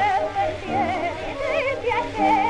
piacere, piacere.